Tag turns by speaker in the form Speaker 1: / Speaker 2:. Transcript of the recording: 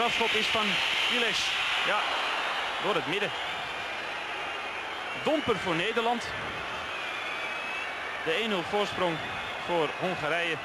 Speaker 1: strafschop is van Iles. Ja, door het midden. Domper voor Nederland. De 1-0 voorsprong voor Hongarije